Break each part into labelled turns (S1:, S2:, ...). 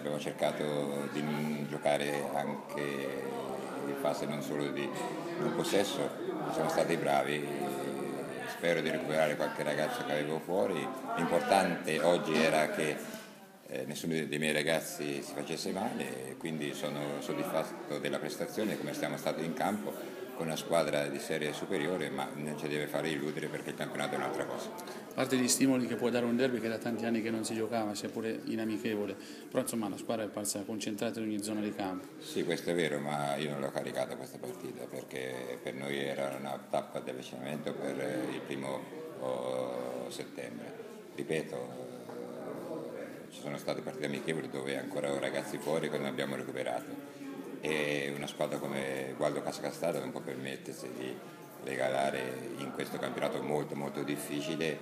S1: abbiamo cercato di giocare anche in fase non solo di non possesso, siamo stati bravi, spero di recuperare qualche ragazzo che avevo fuori, l'importante oggi era che eh, nessuno dei miei ragazzi si facesse male quindi sono soddisfatto della prestazione come siamo stati in campo con una squadra di serie superiore ma non ci deve fare illudere perché il campionato è un'altra cosa.
S2: A parte gli stimoli che può dare un derby che da tanti anni che non si giocava, seppure in amichevole, però insomma la squadra è parsa concentrata in ogni zona di campo.
S1: Sì, questo è vero, ma io non l'ho caricata questa partita perché per noi era una tappa di avvicinamento per il primo oh, settembre. Ripeto, ci sono state partite amichevoli dove ancora ho ragazzi fuori che non abbiamo recuperato e una squadra come Gualdo Casacastaro non può permettersi di regalare in questo campionato molto molto difficile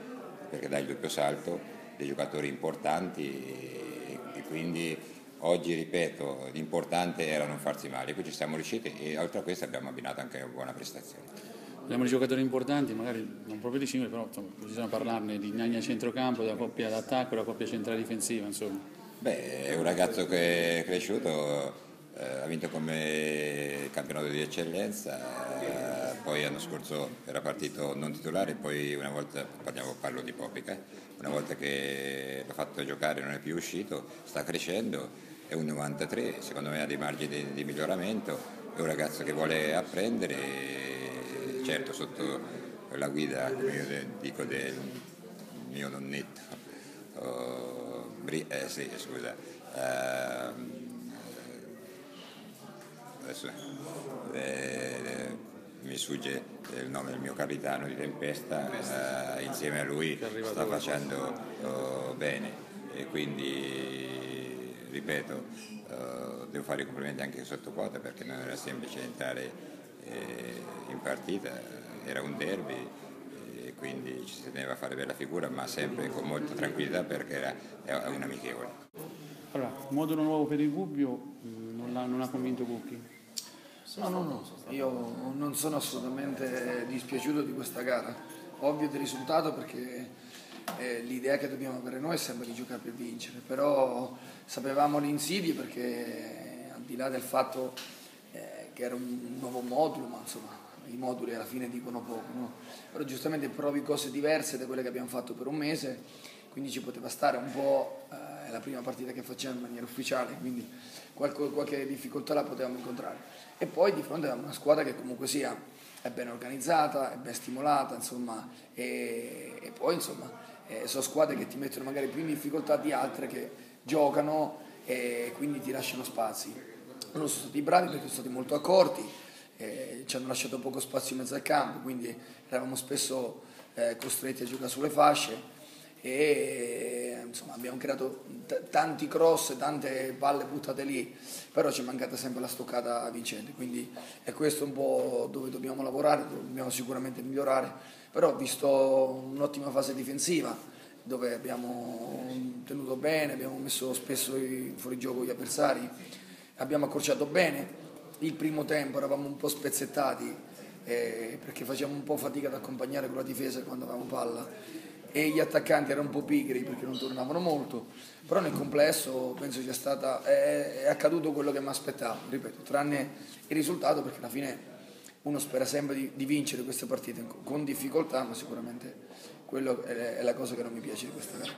S1: perché dà il doppio salto dei giocatori importanti e, e quindi oggi ripeto l'importante era non farsi male, qui ci siamo riusciti e oltre a questo abbiamo abbinato anche una buona prestazione.
S2: Abbiamo dei giocatori importanti, magari non proprio di singoli, però insomma, bisogna parlarne di Gnagna centrocampo, della coppia d'attacco, della coppia centrale difensiva. Insomma.
S1: Beh, è un ragazzo che è cresciuto ha vinto come campionato di eccellenza, eh, poi l'anno scorso era partito non titolare, poi una volta, parliamo, parlo di Popica, una volta che l'ho fatto giocare non è più uscito, sta crescendo, è un 93, secondo me ha dei margini di, di miglioramento, è un ragazzo che vuole apprendere, certo sotto la guida, come io dico, del mio nonnetto, oh, eh, sì, scusa, eh, adesso eh, mi sfugge il nome del mio capitano di tempesta, eh, insieme a lui sta facendo oh, bene e quindi ripeto oh, devo fare i complimenti anche sotto quota perché non era semplice entrare eh, in partita, era un derby e quindi ci si teneva a fare bella figura ma sempre con molta tranquillità perché era, era un amichevole.
S2: Allora, modulo nuovo per il Gubbio mm, non, ha, non ha convinto Bucchi?
S3: No, no, no, io non sono assolutamente dispiaciuto di questa gara. Ovvio del risultato perché eh, l'idea che dobbiamo avere noi è sempre di giocare per vincere, però sapevamo le perché al di là del fatto eh, che era un nuovo modulo, ma insomma i moduli alla fine dicono poco, no? però giustamente provi cose diverse da quelle che abbiamo fatto per un mese, quindi ci poteva stare un po', eh, è la prima partita che facciamo in maniera ufficiale, quindi qualche, qualche difficoltà la potevamo incontrare e poi di fronte a una squadra che comunque sia è ben organizzata, è ben stimolata, insomma, e, e poi insomma, eh, sono squadre che ti mettono magari più in difficoltà di altre che giocano e quindi ti lasciano spazi. Loro sono stati bravi perché sono stati molto accorti, eh, ci hanno lasciato poco spazio in mezzo al campo, quindi eravamo spesso eh, costretti a giocare sulle fasce e abbiamo creato t- tanti cross, tante palle buttate lì, però ci è mancata sempre la stoccata vincente, quindi è questo un po' dove dobbiamo lavorare, dobbiamo sicuramente migliorare, però ho visto un'ottima fase difensiva dove abbiamo tenuto bene, abbiamo messo spesso fuori gioco gli avversari, abbiamo accorciato bene, il primo tempo eravamo un po' spezzettati eh, perché facevamo un po' fatica ad accompagnare con la difesa quando avevamo palla e gli attaccanti erano un po' pigri perché non tornavano molto, però nel complesso penso sia stata, è, è accaduto quello che mi aspettavo, ripeto, tranne il risultato perché alla fine uno spera sempre di, di vincere queste partite con difficoltà, ma sicuramente quello è, è la cosa che non mi piace di questa gara.